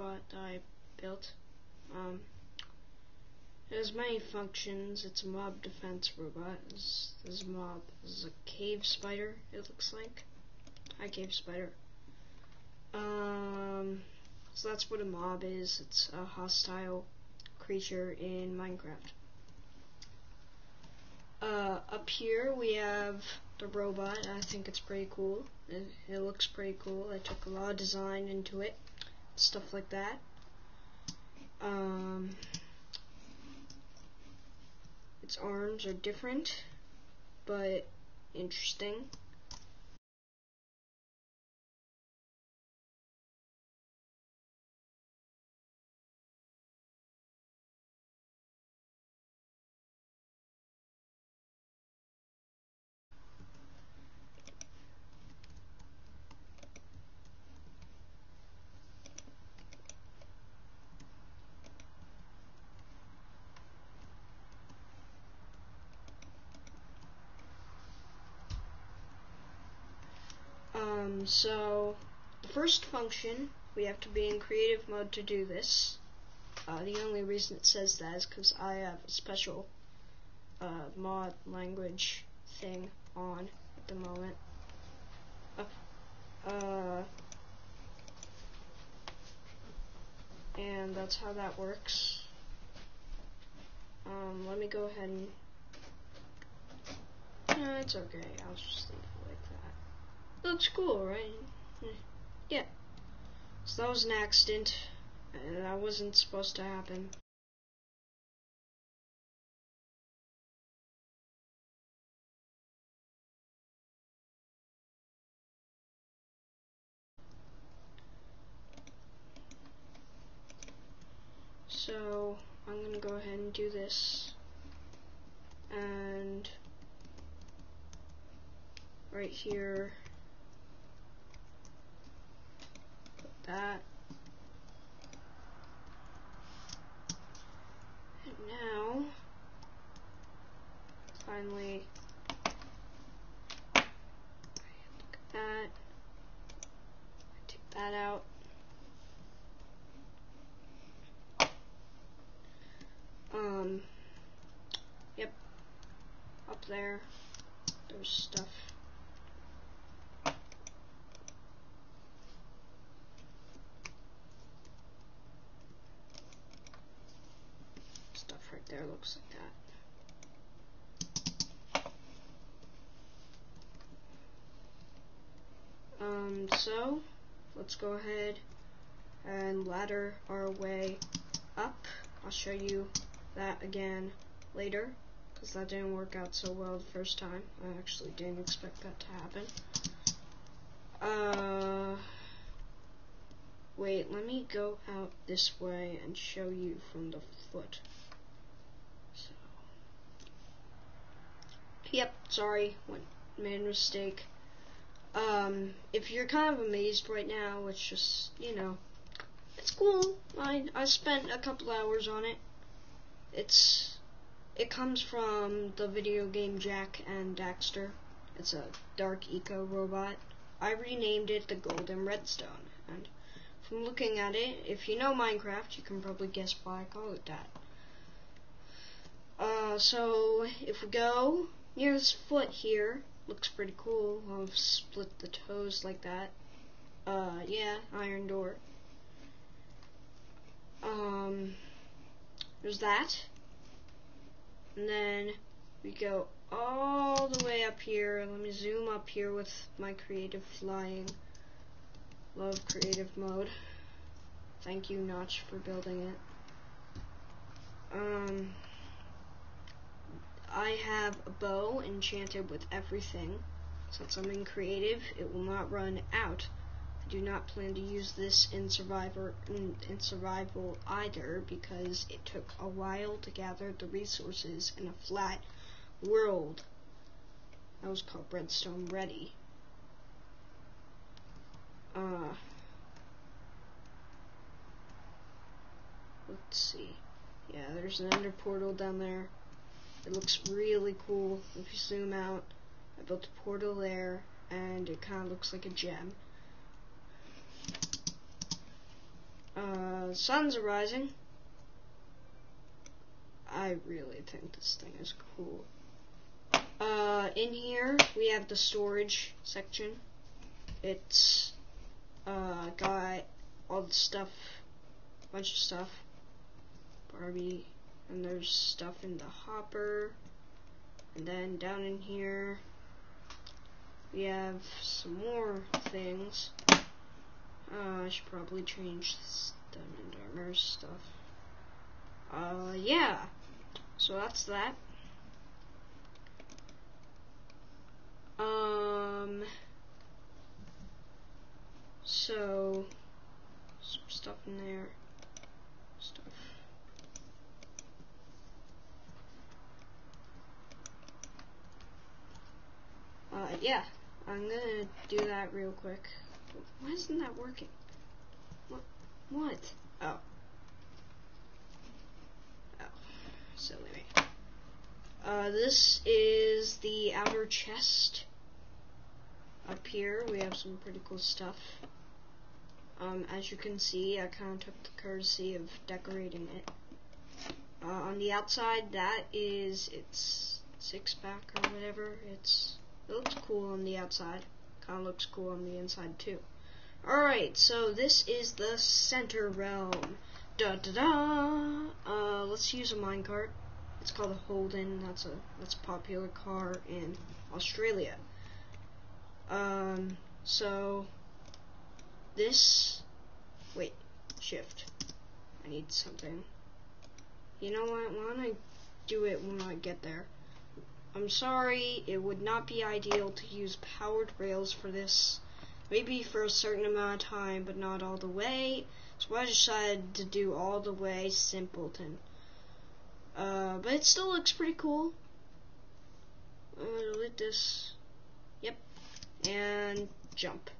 robot I built. Um, it has many functions. It's a mob defense robot. This, this mob. This is a cave spider, it looks like. Hi, cave spider. Um, so that's what a mob is. It's a hostile creature in Minecraft. Uh, up here we have the robot. I think it's pretty cool. It, it looks pretty cool. I took a lot of design into it. Stuff like that. Um, its arms are different, but interesting. Um, so the first function, we have to be in creative mode to do this. Uh, the only reason it says that is because I have a special uh, mod language thing on at the moment. Uh, uh, and that's how that works. Um, let me go ahead and. No, it's okay. I'll just leave it like that. Looks cool, right? Yeah. So that was an accident. Uh, that wasn't supposed to happen. So I'm gonna go ahead and do this and right here that. And now finally look at that. Take that out. Um, yep, up there, there's stuff. Looks like that. Um, so, let's go ahead and ladder our way up. I'll show you that again later because that didn't work out so well the first time. I actually didn't expect that to happen. Uh, wait, let me go out this way and show you from the foot. Yep, sorry, went, made a mistake. Um, if you're kind of amazed right now, it's just, you know, it's cool. I, I spent a couple hours on it it's it comes from the video game Jak and Daxter. It's a dark eco robot. I renamed it the Golden Redstone, and from looking at it, if you know Minecraft, you can probably guess why I call it that. Uh, so if we go this foot here, looks pretty cool. I'll split the toes like that. Uh, yeah, iron door. Um, there's that. And then we go all the way up here. Let me zoom up here with my creative flying. Love creative mode. Thank you, Notch, for building it. Um, I have a bow enchanted with everything. Since I'm in creative, it will not run out I do not plan to use this in survivor in, in, survival either because it took a while to gather the resources in a flat world. That was called Redstone Ready. Uh, let's see. Yeah, there's an ender portal down there. It looks really cool if you zoom out. I built a portal there and it kind of looks like a gem. Uh, sun's rising. I really think this thing is cool. Uh, in here we have the storage section. It's uh, got all the stuff, bunch of stuff. Barbie, and there's stuff in the hopper. And then down in here we have some more things. Uh, I should probably change the Armor stuff. Uh, yeah. So that's that. Um, so, some stuff in there. Stuff. Uh, yeah. I'm gonna do that real quick. Why isn't that working? What? What? Oh. Oh. Silly me. Uh, this is the outer chest. Up here, we have some pretty cool stuff. Um, as you can see, I kind of took the courtesy of decorating it. Uh, on the outside, that is its six pack or whatever. It's it looks cool on the outside. Kind of looks cool on the inside too. Alright, so this is the center realm. Da da da. Uh, let's use a minecart. It's called a Holden. That's a that's a popular car in Australia. Um, so this. Wait, shift. I need something. You know what? Why don't I do it when I get there? I'm sorry, it would not be ideal to use powered rails for this. Maybe for a certain amount of time, but not all the way. So I decided to do all the way simpleton. Uh, but it still looks pretty cool. I'm gonna delete this. Yep. And jump.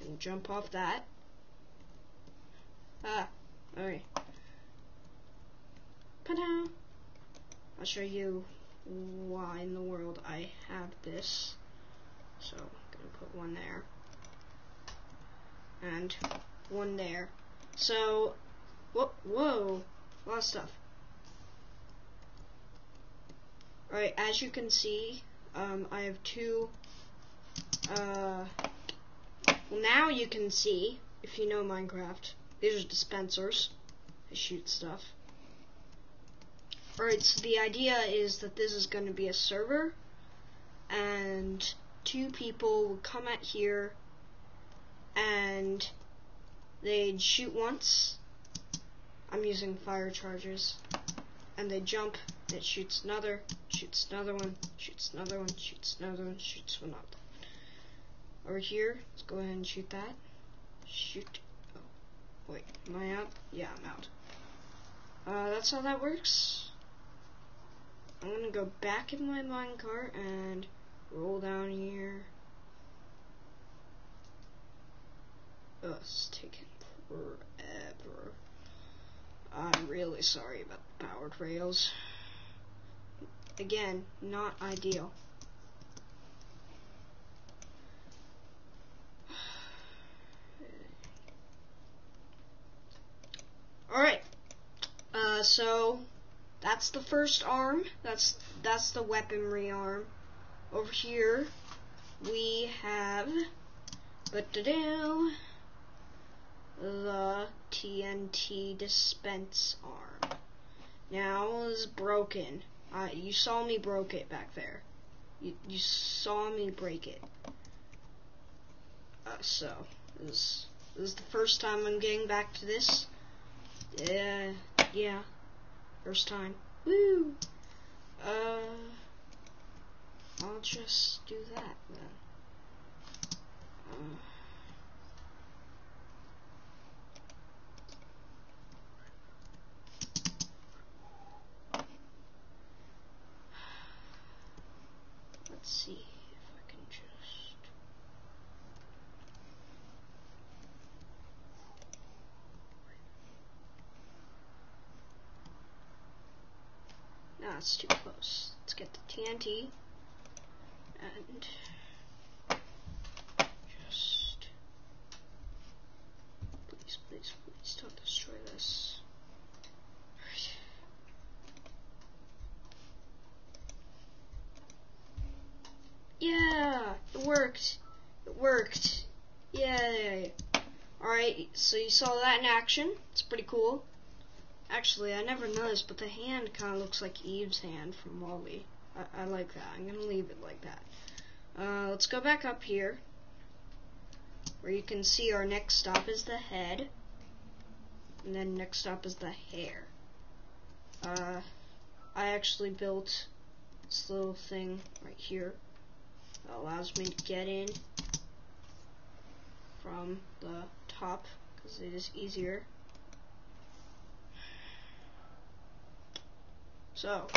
Gonna jump off that. Ah, alright. I'll show you why in the world I have this. So, I'm gonna put one there. And one there. So, whoa, whoa, a lot of stuff. Alright, as you can see, um, I have two, uh, well now you can see, if you know Minecraft, these are dispensers. I shoot stuff. Alright, so the idea is that this is going to be a server, and two people would come at here, and they'd shoot once. I'm using fire charges. And they jump, it shoots another, shoots another one, shoots another one, shoots another one, shoots one one. Over here, let's go ahead and shoot that. Shoot. Oh, wait, am I out? Yeah, I'm out. Uh, that's how that works. I'm gonna go back in my mine minecart and roll down here. Oh, it's taking forever. I'm really sorry about the power rails. Again, not ideal. Alright, uh, so that's the first arm. That's that's the weaponry arm. Over here we have but to do the TNT dispense arm. Now is broken. Uh, you saw me broke it back there. You you saw me break it. Uh, so this, this is the first time I'm getting back to this. Yeah, yeah. First time. Woo! Uh, I'll just do that then. Uh, let's see. That's too close. Let's get the TNT and just please, please, please don't destroy this. Yeah, it worked. It worked. Yay. Alright, so you saw that in action. It's pretty cool. Actually, I never noticed, but the hand kind of looks like Eve's hand from WALL-E. I, I like that. I'm going to leave it like that. Uh, let's go back up here. Where you can see our next stop is the head. And then next stop is the hair. Uh, I actually built this little thing right here that allows me to get in from the top because it is easier. So,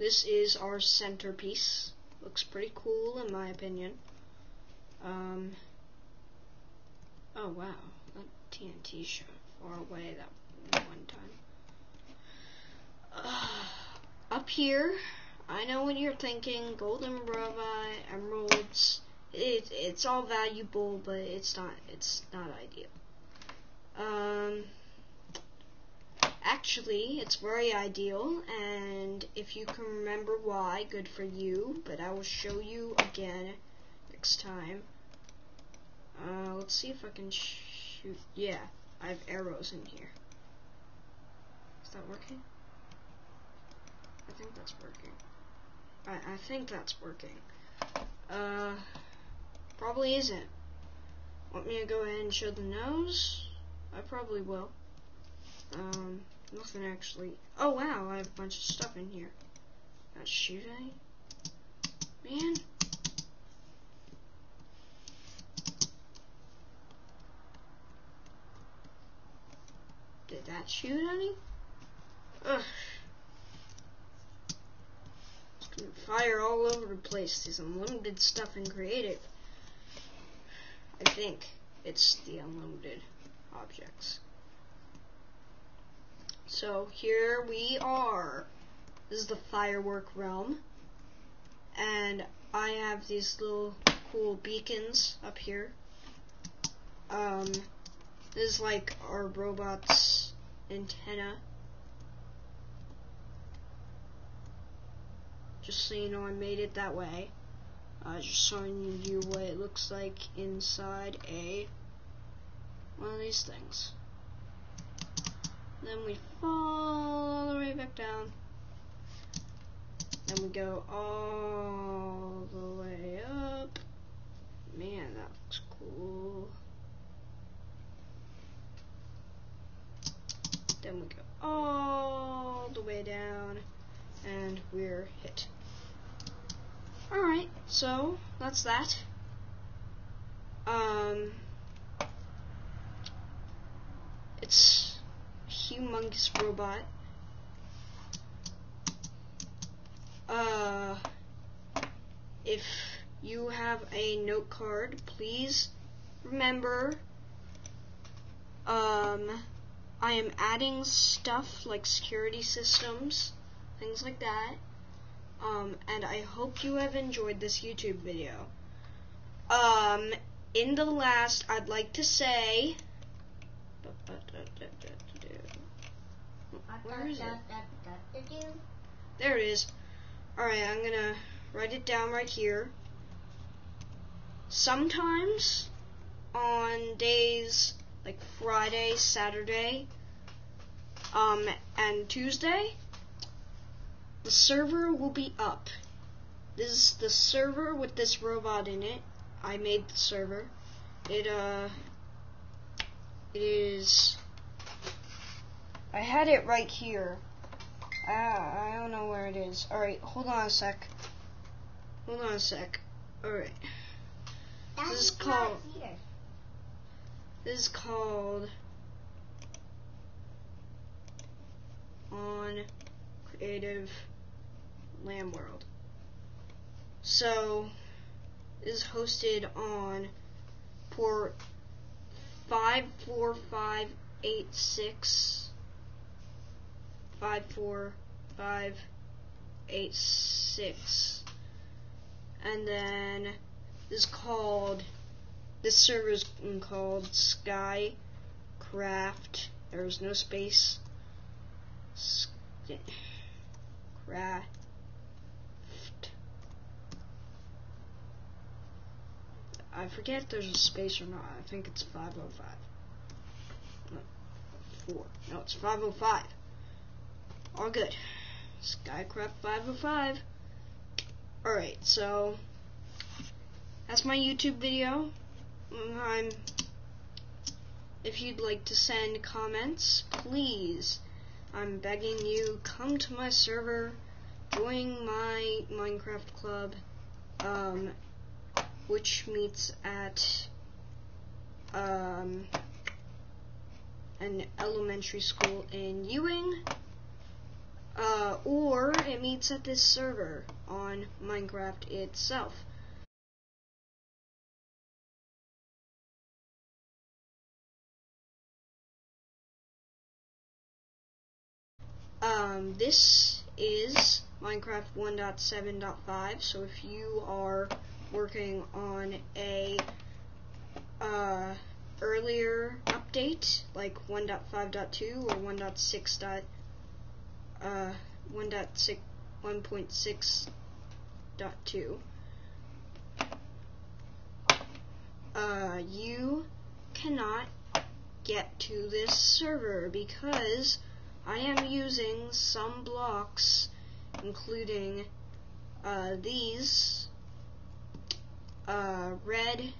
this is our centerpiece. Looks pretty cool in my opinion. Um, oh wow, that TNT shot far away that one time. Uh, up here, I know what you're thinking, golden robot, emeralds, it, it's all valuable, but it's not, it's not ideal. Um, actually, it's very ideal, and if you can remember why, good for you, but I will show you again next time. Uh, let's see if I can shoot, yeah, I have arrows in here. Is that working? I think that's working. I, I think that's working. Uh, probably isn't. Want me to go ahead and show the nose? I probably will. Um, nothing actually. Oh wow, I have a bunch of stuff in here. Not shoot any? Man. Did that shoot any? Ugh. It's gonna fire all over the place. There's unlimited stuff in creative. I think it's the unlimited objects. So here we are. This is the firework realm. And I have these little cool beacons up here. Um, this is like our robot's antenna. Just so you know, I made it that way. Uh, just showing you what it looks like inside a one of these things. Then we fall all the way back down. Then we go all the way up. Man, that looks cool. Then we go all the way down and we're hit. Alright, so that's that. Um, it's humongous robot. Uh, if you have a note card, please remember, um, I am adding stuff like security systems, things like that. Um, and I hope you have enjoyed this YouTube video. Um, in the last, I'd like to say. Where is it? There it is. Alright, I'm gonna write it down right here. Sometimes on days like Friday, Saturday, um, and Tuesday, the server will be up. This is the server with this robot in it. I made the server. It, uh, it is, I had it right here. Ah, I don't know where it is. Alright, hold on a sec. Hold on a sec. Alright. This is called, this is called, on creative Lamb World. So, this is hosted on port 54586 54586 and then this is called this server is called Skycraft There's no space. Craft. I forget if there's a space or not. I think it's 505. No, 4. No, it's 505. All good. Skycraft 505. Alright, so that's my YouTube video. I'm if you'd like to send comments, please, I'm begging you, come to my server, join my Minecraft club, um, which meets at um, an elementary school in Ewing, uh, or it meets at this server on Minecraft itself. Um, this is Minecraft 1.7.5, so if you are working on a uh, earlier update, like 1.5.2 or 1.6. Uh, 1.6 1.6.2, uh, you cannot get to this server because I am using some blocks, including uh, these uh, red,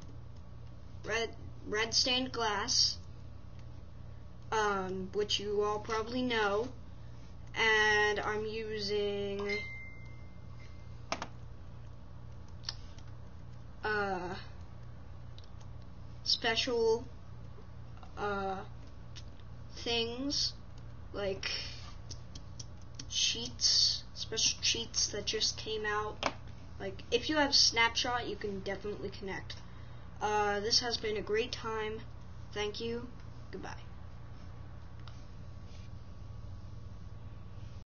red, red stained glass, um, which you all probably know, and I'm using uh, special uh, things like cheats, special cheats that just came out. Like if you have Snapshot, you can definitely connect. Uh, this has been a great time. Thank you. Goodbye.